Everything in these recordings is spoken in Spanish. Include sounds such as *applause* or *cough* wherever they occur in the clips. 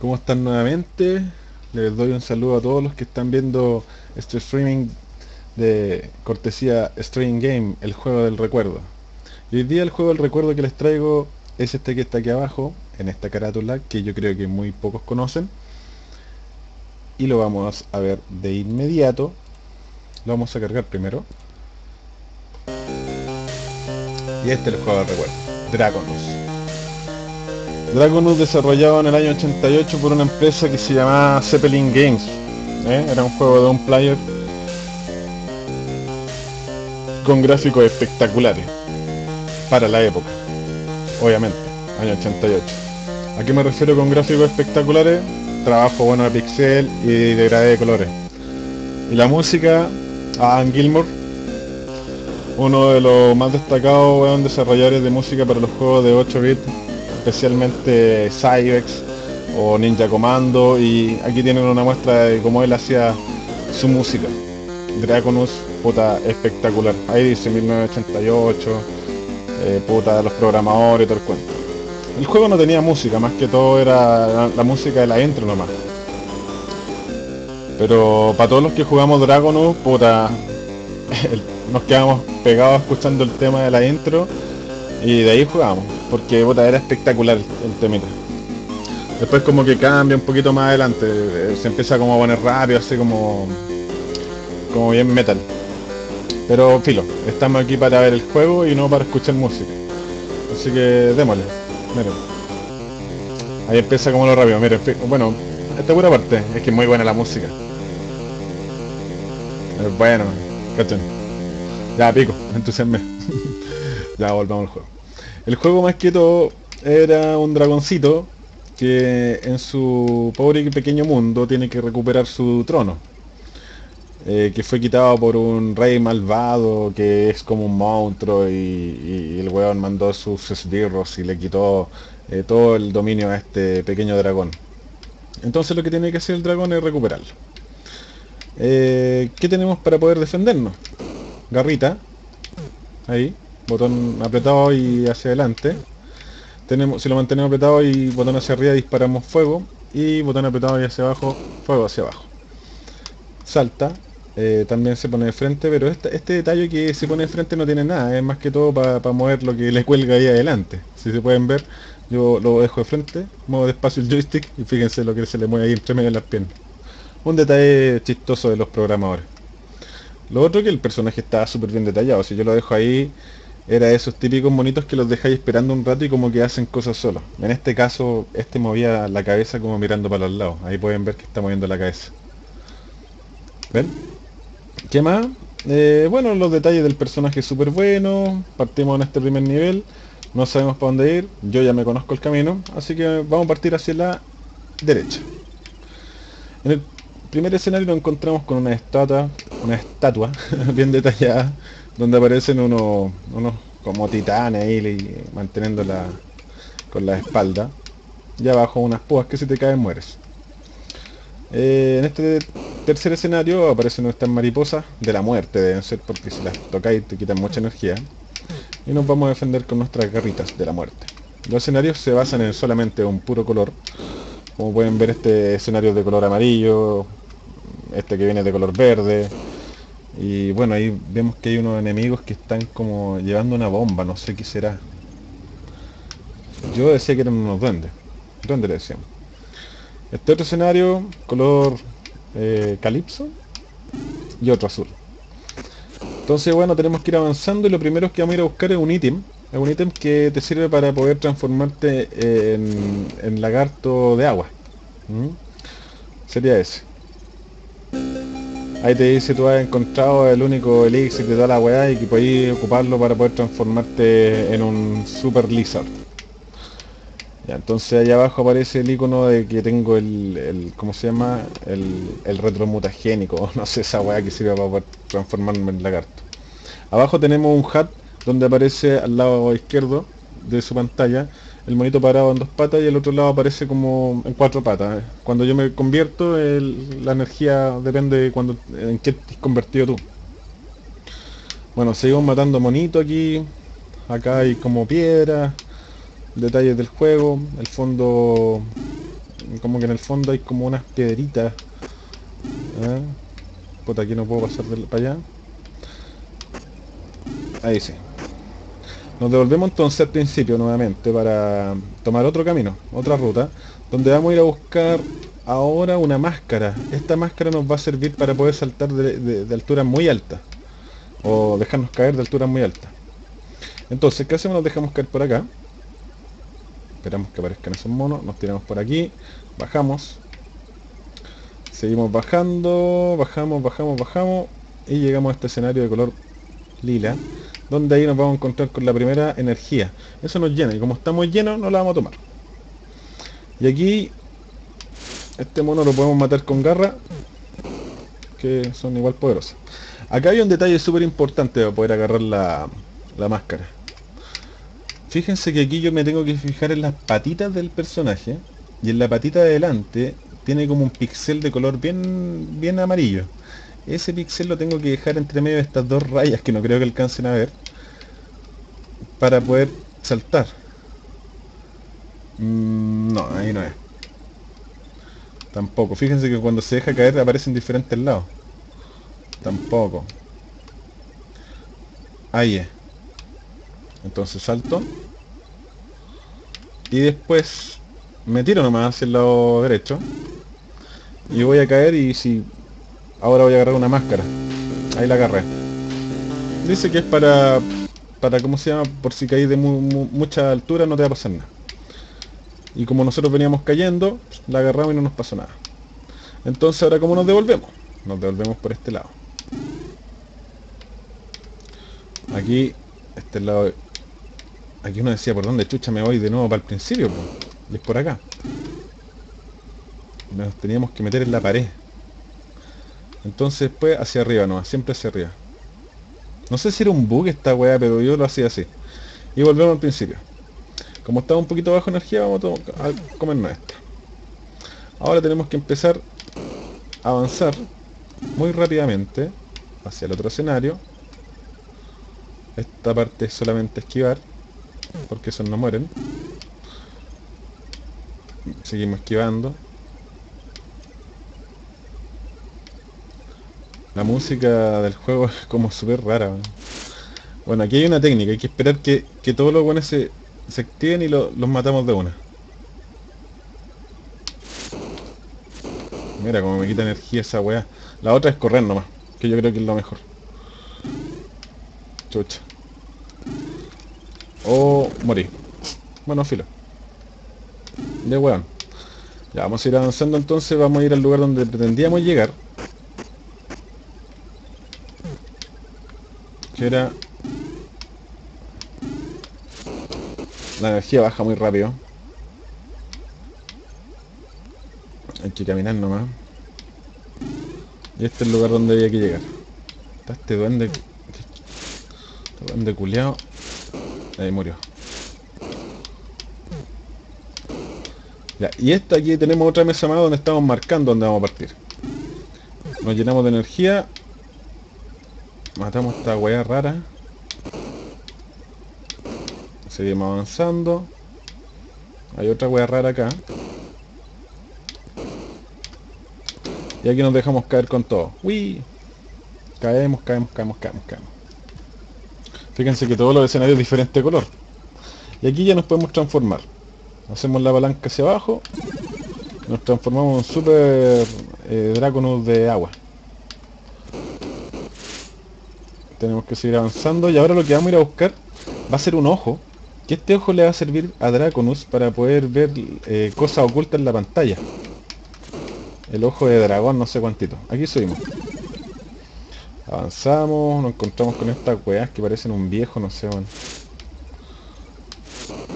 ¿Cómo están nuevamente? Les doy un saludo a todos los que están viendo este streaming de cortesía Stream Game, el juego del recuerdo. Y hoy día el juego del recuerdo que les traigo es este que está aquí abajo, en esta carátula, que yo creo que muy pocos conocen. Y lo vamos a ver de inmediato. Lo vamos a cargar primero. Y este es el juego del recuerdo, Dragonus. Dragonus desarrollado en el año 88 por una empresa que se llamaba Zeppelin Games. ¿eh? Era un juego de un player con gráficos espectaculares para la época, obviamente, año 88. ¿A qué me refiero con gráficos espectaculares? Trabajo bueno de pixel y degradé de colores. Y la música, Adam Gilmore, uno de los más destacados desarrolladores de música para los juegos de 8 bits especialmente Cybex o Ninja Commando y aquí tienen una muestra de cómo él hacía su música. Dragonus, puta espectacular. Ahí dice 1988, eh, puta los programadores y todo el cuento. El juego no tenía música, más que todo era la, música de la intro nomás. Pero para todos los que jugamos Dragonus, puta, *laughs* nos quedamos pegados escuchando el tema de la intro y de ahí jugamos porque era espectacular el temita. Después como que cambia un poquito más adelante, eh, se empieza como a poner rápido, así como, como bien metal. Pero filo, estamos aquí para ver el juego y no para escuchar música. Así que démosle, miren. Ahí empieza como lo rápido, miren, bueno, esta buena parte, es que es muy buena la música. Es bueno, cachen. Ya pico, *laughs* entusiasme. *laughs* ya volvamos al juego. El juego más que todo era un dragoncito que en su pobre y pequeño mundo tiene que recuperar su trono. Eh, que fue quitado por un rey malvado que es como un monstruo y, el weón mandó sus esbirros y le quitó eh, todo el dominio a este pequeño dragón. Entonces lo que tiene que hacer el dragón es recuperarlo. Eh, ¿Qué tenemos para poder defendernos? Garrita. Ahí botón apretado y hacia adelante. Tenemos, si lo mantenemos apretado y botón hacia arriba disparamos fuego y botón apretado y hacia abajo, fuego hacia abajo. Salta, eh, también se pone de frente, pero este, este, detalle que se pone de frente no tiene nada, es más que todo para mover lo que le cuelga ahí adelante. Si se pueden ver, yo lo dejo de frente, muevo despacio el joystick y fíjense lo que se le mueve ahí entre medio de las piernas. Un detalle chistoso de los programadores. Lo otro que el personaje está súper bien detallado, si yo lo dejo ahí era esos típicos monitos que los dejáis esperando un rato y como que hacen cosas solos. En este caso, este movía la cabeza como mirando para los lados. Ahí pueden ver que está moviendo la cabeza. ¿Ven? ¿Qué más? Eh, bueno, los detalles del personaje súper bueno. Partimos en este primer nivel. No sabemos para dónde ir. Yo ya me conozco el camino. Así que vamos a partir hacia la derecha. En el primer escenario nos encontramos con una estatua, una estatua *laughs* bien detallada donde aparecen unos, como titanes ahí manteniendo la, con la espalda y abajo unas púas que si te caen mueres. Eh, en este tercer escenario aparecen nuestras mariposas de la muerte deben ser porque si las tocáis te quitan mucha energía. Y nos vamos a defender con nuestras garritas de la muerte. Los escenarios se basan en solamente un puro color. Como pueden ver este escenario de color amarillo este que viene de color verde y bueno, ahí vemos que hay unos enemigos que están como llevando una bomba, no sé qué será. Yo decía que eran unos duendes. Duendes le decíamos. Este otro escenario, color eh, calipso y otro azul. Entonces bueno, tenemos que ir avanzando y lo primero que vamos a ir a buscar es un ítem. Es un ítem que te sirve para poder transformarte en, lagarto de agua. Sería ese. Ahí te dice tú has encontrado el único elixir de toda la weá y que podéis ocuparlo para poder transformarte en un super lizard. Ya, entonces allá abajo aparece el icono de que tengo el, el ¿cómo se llama? El, el retromutagénico, *laughs* no sé esa weá que sirve para poder transformarme en lagarto. Abajo tenemos un hat donde aparece al lado izquierdo de su pantalla el monito parado en dos patas y el otro lado aparece como en cuatro patas. Cuando yo me convierto, la energía depende de cuando, en qué te convertido tú. Bueno, seguimos matando monitos aquí. Acá hay como piedras, detalles del juego. El fondo como que en el fondo hay como unas piedritas. ¿eh? Puta, aquí no puedo pasar para allá. Ahí sí. Nos devolvemos entonces al principio nuevamente para tomar otro camino, otra ruta, donde vamos a ir a buscar ahora una máscara. Esta máscara nos va a servir para poder saltar de, de, alturas muy altas. O dejarnos caer de alturas muy altas. Entonces, ¿qué hacemos? Nos dejamos caer por acá. Esperamos que aparezcan esos monos. Nos tiramos por aquí. Bajamos. Seguimos bajando. Bajamos, bajamos, bajamos. Y llegamos a este escenario de color lila. Donde ahí nos vamos a encontrar con la primera energía. Eso nos llena. Y como estamos llenos, no la vamos a tomar. Y aquí este mono lo podemos matar con garra, que son igual poderosas. Acá hay un detalle súper importante para poder agarrar la, la máscara. Fíjense que aquí yo me tengo que fijar en las patitas del personaje. Y en la patita de adelante tiene como un pixel de color bien, bien amarillo. Ese pixel lo tengo que dejar entre medio de estas dos rayas que no creo que alcancen a ver. Para poder saltar. Mm, no, ahí no es. Tampoco. Fíjense que cuando se deja caer aparecen diferentes lados. Tampoco. Ahí es. Entonces salto. Y después me tiro nomás hacia el lado derecho. Y voy a caer y si... Ahora voy a agarrar una máscara. Ahí la agarré. Dice que es para... Para, ¿cómo se llama? Por si caí de mucha altura no te va a pasar nada. Y como nosotros veníamos cayendo, la agarramos y no nos pasó nada. Entonces ahora ¿cómo nos devolvemos? Nos devolvemos por este lado. Aquí, este lado... Aquí uno decía, ¿por dónde chucha me voy de nuevo para el principio? Y es por acá. Nos teníamos que meter en la pared. Entonces después hacia arriba no, siempre hacia arriba. No sé si era un bug esta weá, pero yo lo hacía así. Y volvemos al principio. Como estaba un poquito bajo energía, vamos a comernos esto. Ahora tenemos que empezar a avanzar muy rápidamente hacia el otro escenario. Esta parte es solamente esquivar, porque esos no mueren. Seguimos esquivando. La música del juego es como súper rara. Bueno, aquí hay una técnica, hay que esperar que, que todos los buenos se, se activen y los matamos de una. Mira como me quita energía esa weá. La otra es correr nomás, que yo creo que es lo mejor. Chucha. O morir. Bueno, filo. De weón. Ya, vamos a ir avanzando entonces, vamos a ir al lugar donde pretendíamos llegar. Que era La energía baja muy rápido. Hay que caminar nomás. Y este es el lugar donde había que llegar. Está este duende... Este duende culeado. Ahí murió. Ya, y esta aquí tenemos otra mesa más donde estamos marcando donde vamos a partir. Nos llenamos de energía. Matamos esta weá rara. Seguimos avanzando. Hay otra wea rara acá. Y aquí nos dejamos caer con todo. ¡Uy! Caemos, caemos, caemos, caemos, caemos. Fíjense que todos los escenarios es diferente color. Y aquí ya nos podemos transformar. Hacemos la palanca hacia abajo. Nos transformamos en super eh, de agua. Tenemos que seguir avanzando. Y ahora lo que vamos a ir a buscar va a ser un ojo que este ojo le va a servir a Draconus para poder ver eh, cosas ocultas en la pantalla. El ojo de dragón, no sé cuántito. Aquí subimos. Avanzamos, nos encontramos con estas weas que parecen un viejo, no sé,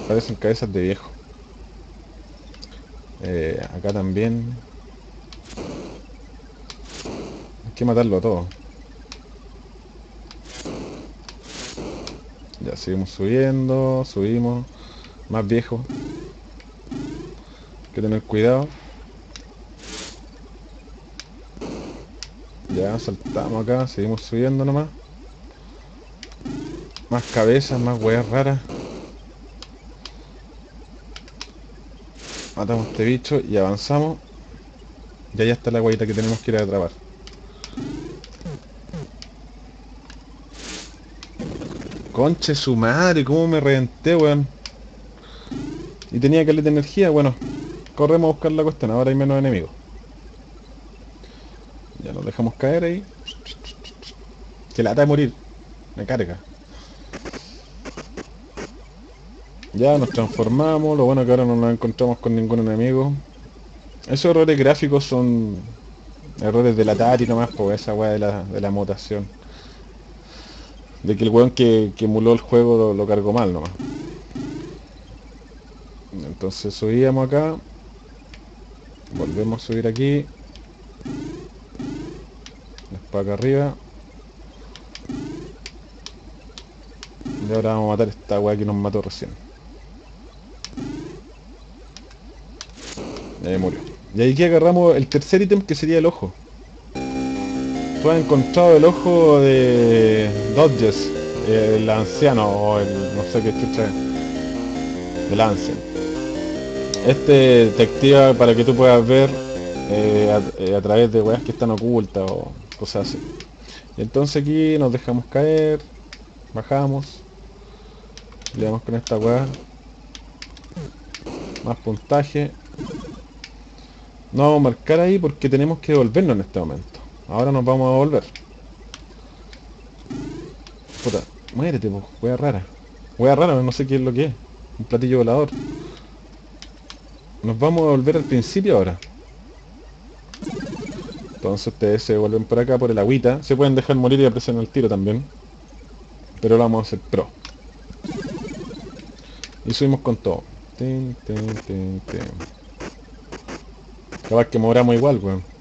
Parecen cabezas de viejo. Eh, acá también. Hay que matarlo todo. Ya seguimos subiendo, subimos. Más viejo. Hay que tener cuidado. Ya saltamos acá, seguimos subiendo nomás. Más cabezas, más weas raras. Matamos a este bicho y avanzamos. Y allá está la guayita que tenemos que ir a atrapar. Conche su madre, cómo me reventé, weón. Y tenía que de energía, bueno. Corremos a buscar la cuestión, ahora hay menos enemigos. Ya nos dejamos caer ahí. Que lata de morir. Me carga. Ya nos transformamos, lo bueno que ahora no nos encontramos con ningún enemigo. Esos errores gráficos son errores de la Tati nomás, por esa weá de la, de la mutación. De que el weón que, que emuló el juego lo, cargó mal nomás. Entonces subíamos acá. Volvemos a subir aquí. Después acá arriba. Y ahora vamos a matar esta weá que nos mató recién. Y murió. Y ahí que agarramos el tercer ítem que sería el ojo. Tú has encontrado el ojo de Dodges, el anciano o el no sé qué chucha del anciano. Este te activa para que tú puedas ver eh, eh, a, través de weas que están ocultas o cosas así. Entonces aquí nos dejamos caer, bajamos, le con esta wea, más puntaje, no vamos a marcar ahí porque tenemos que devolvernos en este momento. Ahora nos vamos a volver. Puta, muérete, pues, wea rara. Wea rara, no sé qué es lo que es. Un platillo volador. Nos vamos a volver al principio ahora. Entonces ustedes se vuelven por acá por el agüita. Se pueden dejar morir y apreciar el tiro también. Pero lo vamos a hacer pro. Y subimos con todo. Capaz que moramos igual, weón.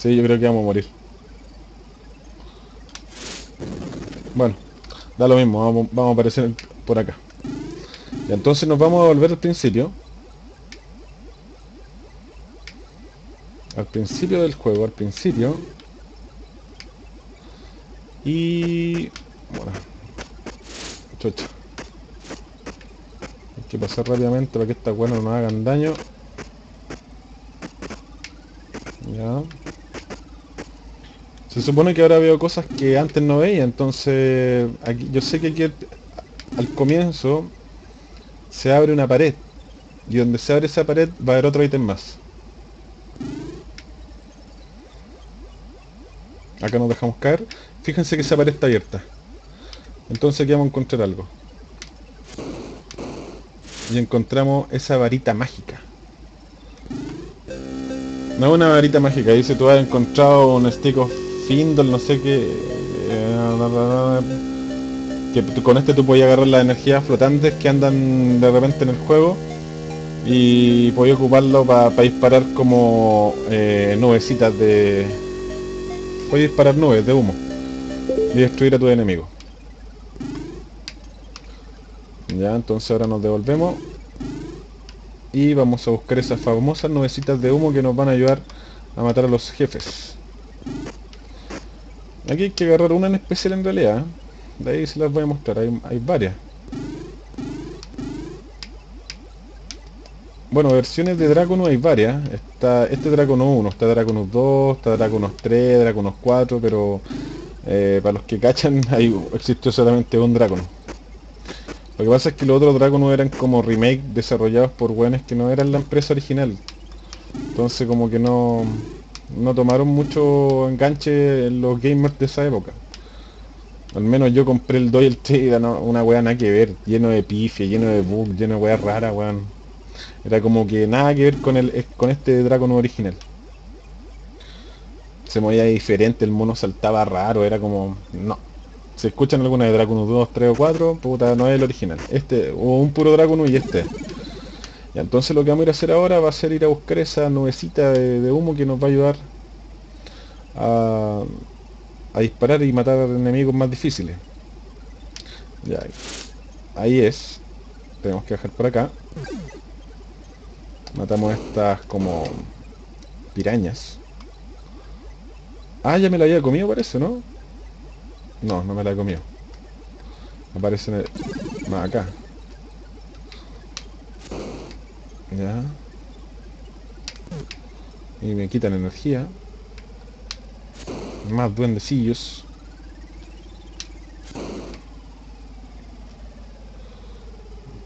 Sí, yo creo que vamos a morir. Bueno, da lo mismo, vamos, vamos a aparecer por acá. Y entonces nos vamos a volver al principio. Al principio del juego, al principio. Y... Bueno. Chucha que pasar rápidamente para que estas weas no nos hagan daño. Ya. Se supone que ahora veo cosas que antes no veía, entonces aquí, yo sé que aquí al comienzo se abre una pared y donde se abre esa pared va a haber otro ítem más. Acá nos dejamos caer. Fíjense que esa pared está abierta. Entonces aquí vamos a encontrar algo y encontramos esa varita mágica. No es una varita mágica, dice tú has encontrado un stick of Findle, no sé qué. Eh, que con este tú puedes agarrar las energías flotantes que andan de repente en el juego y puedes ocuparlo para disparar como eh, nubecitas de... Puedes disparar nubes de humo y destruir a tu enemigo. Ya, entonces ahora nos devolvemos. Y vamos a buscar esas famosas nubecitas de humo que nos van a ayudar a matar a los jefes. Aquí hay que agarrar una en especial en realidad. ¿eh? De ahí se las voy a mostrar, hay, varias. Bueno, versiones de Draconus hay varias. Está este Draconus 1, está Draconus 2, está Draconus 3, Draconus 4, pero eh, para los que cachan *laughs* hay, existió solamente un Draconus. Lo que pasa es que los otros Dragon eran como remake desarrollados por weones que no eran la empresa original. Entonces como que no, no tomaron mucho enganche en los gamers de esa época. Al menos yo compré el 2 y el 3 una weá nada que ver, lleno de pifia, lleno de bugs, lleno de weas raras, weón. Era como que nada que ver con el con este Dragon original. Se movía diferente, el mono saltaba raro, era como... No, si escuchan alguna de Dragonus 2, 3 o 4, puta, no es el original. Este, o un puro Dragonus y este. Y entonces lo que vamos a ir a hacer ahora va a ser ir a buscar esa nubecita de, humo que nos va a ayudar a, disparar y matar enemigos más difíciles. Ya, ahí es. Tenemos que bajar por acá. Matamos estas como pirañas. Ah, ya me la había comido parece, ¿no? No, no me la he comido. Aparece en el... acá. Ya. Y me quitan energía. Más duendecillos.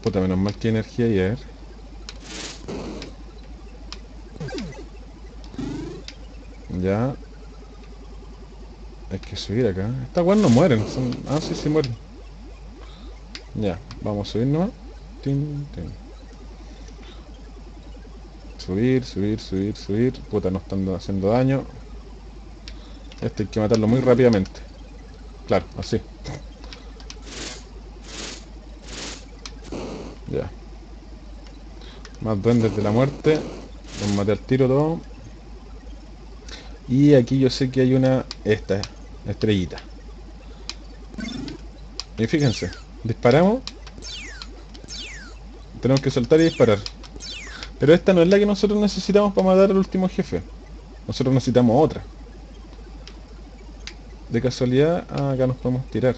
Puta, menos mal que energía ayer. Ya. Hay que subir acá. Estas weas no mueren. Son... Ah, sí, sí mueren. Ya, vamos a subir nomás. Tin, tin. Subir, subir, subir, subir. Puta, no están haciendo daño. Este hay que matarlo muy rápidamente. Claro, así. Ya. Más duendes de la muerte. Los maté al tiro todo. Y aquí yo sé que hay una... Esta, estrellita. Y fíjense. Disparamos. Tenemos que soltar y disparar. Pero esta no es la que nosotros necesitamos para matar al último jefe. Nosotros necesitamos otra. De casualidad, acá nos podemos tirar.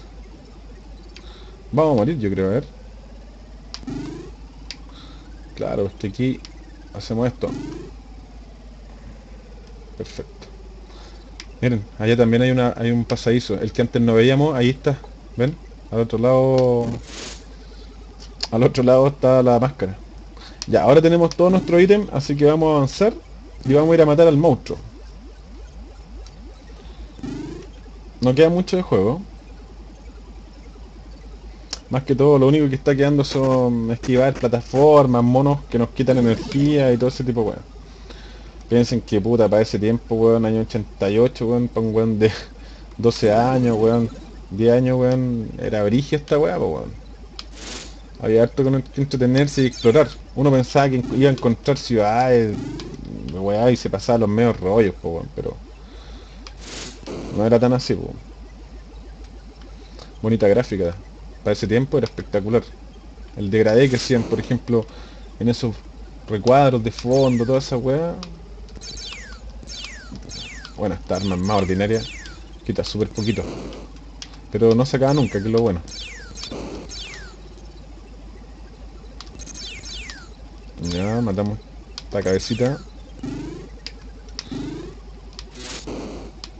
Vamos a morir, yo creo, a ver. Claro, es que aquí hacemos esto. Perfecto. Miren, allá también hay una hay un pasadizo. El que antes no veíamos, ahí está. ¿Ven? Al otro lado... Al otro lado está la máscara. Ya, ahora tenemos todo nuestro ítem, así que vamos a avanzar y vamos a ir a matar al monstruo. No queda mucho de juego. Más que todo, lo único que está quedando son esquivar plataformas, monos que nos quitan energía y todo ese tipo de weón. Piensen que puta, para ese tiempo, weón, año 88, weón, para un weón de *laughs* 12 años, weón, 10 años, weón, era brigia esta weá, weón. Había harto que entretenerse y explorar. Uno pensaba que iba a encontrar ciudades, weá, y se pasaba los medios rollos, pero no era tan así. Bonita gráfica. Para ese tiempo era espectacular. El degradé que hacían, por ejemplo, en esos recuadros de fondo, toda esa weá, bueno, esta arma es más ordinaria. Quita súper poquito. Pero no se acaba nunca, que es lo bueno. Ya, matamos esta cabecita.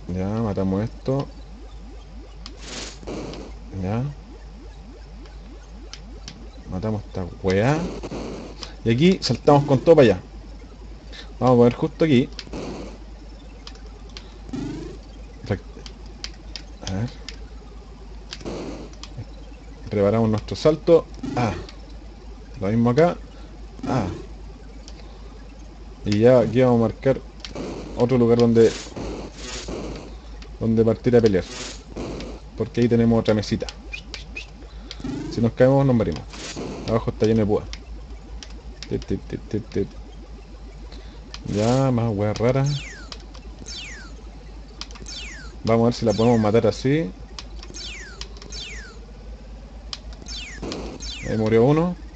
Ya, matamos esto. Ya. Matamos esta weá. Y aquí saltamos con todo para allá. Vamos a poner justo aquí. A ver. Preparamos nuestro salto. Ah. Lo mismo acá. Ah. Y ya aquí vamos a marcar otro lugar donde donde partir a pelear. Porque ahí tenemos otra mesita. Si nos caemos nos morimos. Abajo está lleno de púa. Ya, más weas raras. Vamos a ver si la podemos matar así. Ahí murió uno.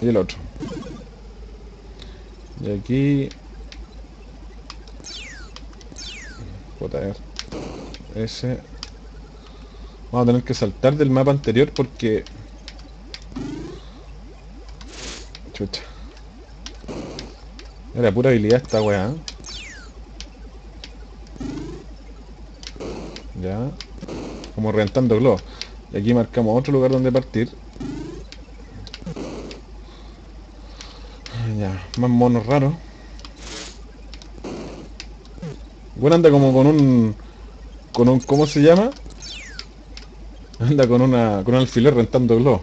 Y el otro. Y aquí... Ese... Vamos a tener que saltar del mapa anterior porque... Chucha. Era pura habilidad esta weá. Ya. Como reventando globos. Y aquí marcamos otro lugar donde partir. Ya, más monos raros. Bueno, anda como con un... Con un... ¿Cómo se llama? Anda con una... Con un alfiler rentando globos.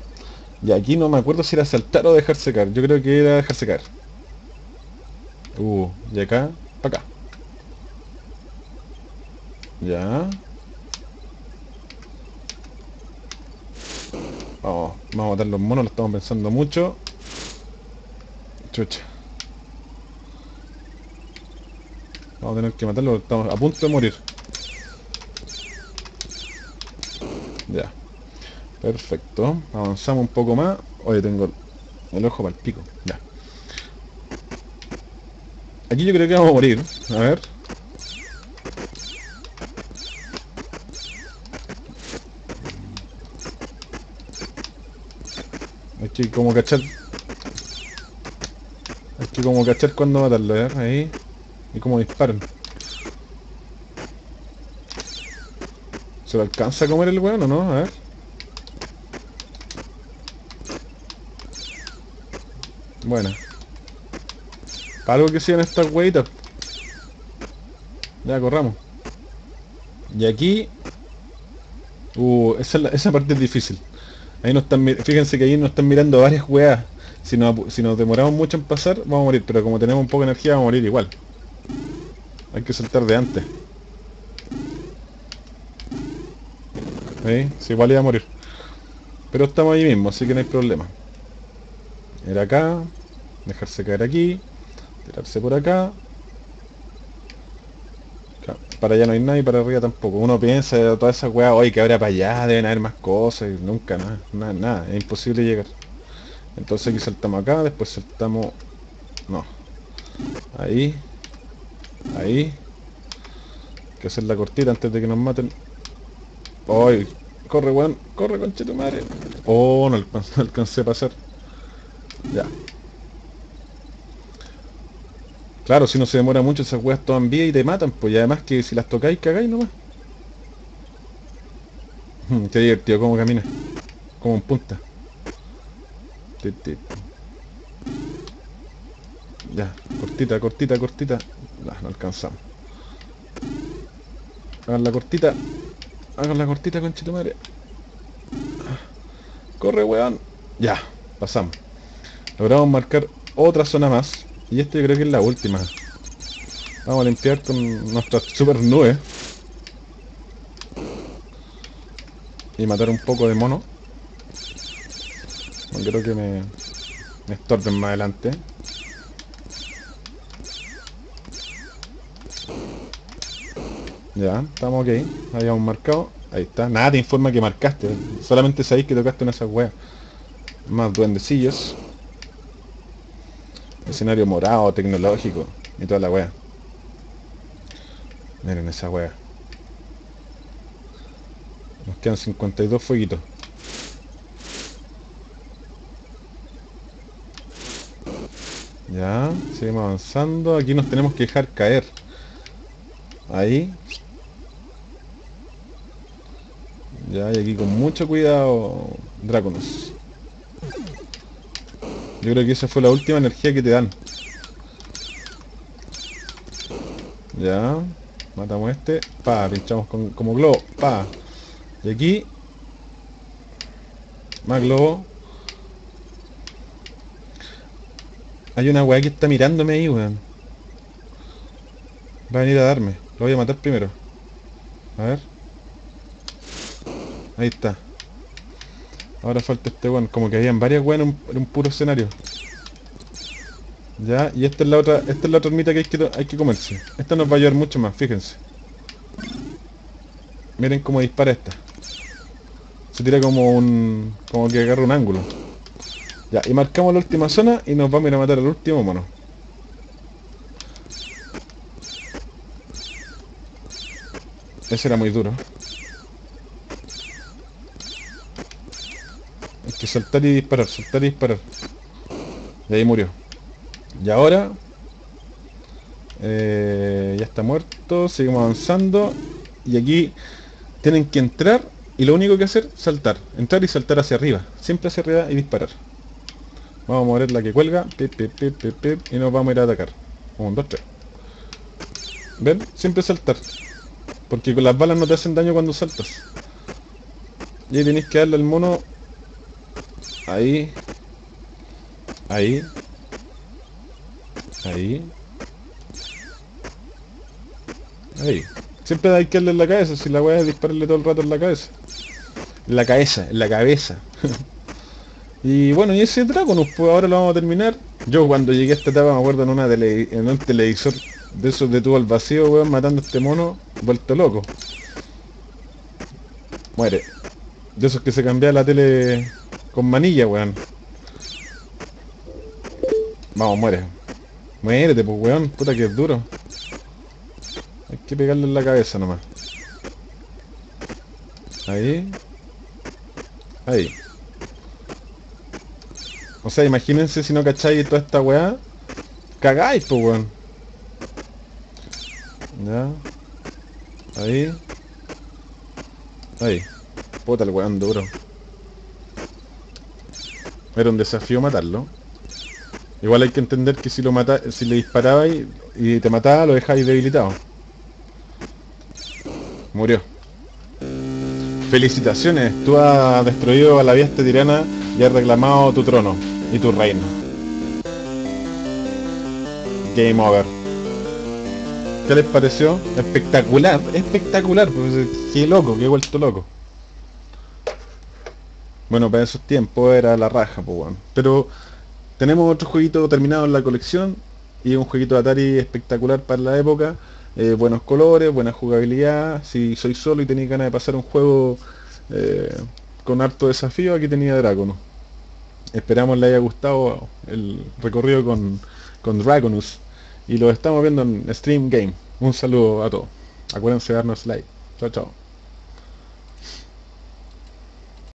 Y aquí no me acuerdo si era saltar o dejar secar. Yo creo que era dejar secar. Uh, y acá, para acá. Ya. Vamos, vamos a matar los monos, lo estamos pensando mucho. Vamos a tener que matarlo, estamos a punto de morir. Ya. Perfecto. Avanzamos un poco más. Oye, tengo el ojo para el pico. Ya. Aquí yo creo que vamos a morir. A ver. Hay que como cachar. Como cachar cuando matarlo, a ver, ahí. Y como disparan. ¿Se lo alcanza a comer el weón o no? A ver. Bueno. Algo que sigan estas weitas. Ya, corramos. Y aquí... Uh, esa, parte es difícil. Ahí nos están, fíjense que ahí nos están mirando varias weas. Si nos, si nos demoramos mucho en pasar, vamos a morir. Pero como tenemos un poco de energía, vamos a morir igual. Hay que saltar de antes. ¿Sí? Igual iba a morir. Pero estamos ahí mismo, así que no hay problema. Ir acá. Dejarse caer aquí. Tirarse por acá. Para allá no hay nada y para arriba tampoco. Uno piensa de todas esas weas, oye, que habrá para allá, deben haber más cosas. Y nunca, nada, nada, nada. Es imposible llegar. Entonces aquí saltamos acá, después saltamos... No. Ahí. Ahí. Hay que hacer la cortita antes de que nos maten. ¡Ay! Corre, weón. Corre, conche tu madre. Oh, no alcancé, a pasar. Ya. Claro, si no se demora mucho esas weas toman vida y te matan, pues y además que si las tocáis cagáis nomás. *laughs* Qué divertido cómo camina. Como en punta. Ya, cortita, cortita, cortita. no alcanzamos. Hagan la cortita. Hagan la cortita, conchito madre. Corre, weón. Ya, pasamos. Logramos marcar otra zona más. Y esto yo creo que es la última. Vamos a limpiar con nuestra super nube. Y matar un poco de mono. No quiero que me, me estorben más adelante. Ya, estamos ok. Habíamos marcado. Ahí está. Nada te informa que marcaste. Solamente sabéis que tocaste en esa wea. Más duendecillos. Escenario morado, tecnológico. Y toda la wea. Miren esa wea. Nos quedan 52 fueguitos. Ya, seguimos avanzando. Aquí nos tenemos que dejar caer. Ahí. Ya, y aquí con mucho cuidado, Draconos. Yo creo que esa fue la última energía que te dan. Ya. Matamos este. Pa, pinchamos con, como globo. Pa. Y aquí. Más globo. Hay una weá que está mirándome ahí, weón. Va a venir a darme. Lo voy a matar primero. A ver. Ahí está. Ahora falta este weón. Como que habían varias weas en un, puro escenario. Ya, y esta es la otra, esta es la otra que hay que, hay que comerse. Esta nos va a ayudar mucho más, fíjense. Miren cómo dispara esta. Se tira como un... como que agarra un ángulo. Ya, y marcamos la última zona y nos vamos a ir a matar al último mono. Ese era muy duro. Hay que saltar y disparar, saltar y disparar. Y ahí murió. Y ahora... Eh, ya está muerto, seguimos avanzando. Y aquí tienen que entrar y lo único que hacer, saltar. Entrar y saltar hacia arriba. Siempre hacia arriba y disparar. Vamos a mover la que cuelga. y nos vamos a ir a atacar. Un, dos, tres. ¿Ven? Siempre saltar. Porque con las balas no te hacen daño cuando saltas. Y ahí tenéis que darle al mono. Ahí. Ahí. Ahí. Ahí. Siempre hay que darle en la cabeza, si la weá es dispararle todo el rato en la cabeza. En la cabeza, en la cabeza. *laughs* Y bueno, y ese Dragonus, pues ahora lo vamos a terminar. Yo cuando llegué a esta etapa me acuerdo en, una en un televisor de esos de tubo al vacío, weón, matando a este mono, vuelto loco. Muere. De esos que se cambia la tele con manilla, weón. Vamos, muere. Muérete, pues, weón. Puta que es duro. Hay que pegarle en la cabeza nomás. Ahí. Ahí. O sea, imagínense si no cacháis toda esta weá. Cagáis, pues weón. Ya. Ahí. Ahí. Puta el weón duro. Era un desafío matarlo. Igual hay que entender que si lo mata, si le disparabais y te mataba, lo dejáis debilitado. Murió. Felicitaciones, tú has destruido a la bestia tirana y has reclamado tu trono y tu reino. Game over. ¿Qué les pareció? Espectacular, espectacular, pues, qué loco, qué vuelto loco. Bueno, para esos tiempos era la raja, pues bueno. Pero tenemos otro jueguito terminado en la colección y un jueguito de Atari espectacular para la época. Eh, buenos colores, buena jugabilidad. Si soy solo y tenéis ganas de pasar un juego eh, con harto desafío, aquí tenía Dragon. Esperamos le haya gustado el recorrido con, con Dragonus. Y lo estamos viendo en Stream Game. Un saludo a todos. Acuérdense de darnos like. Chao, chao.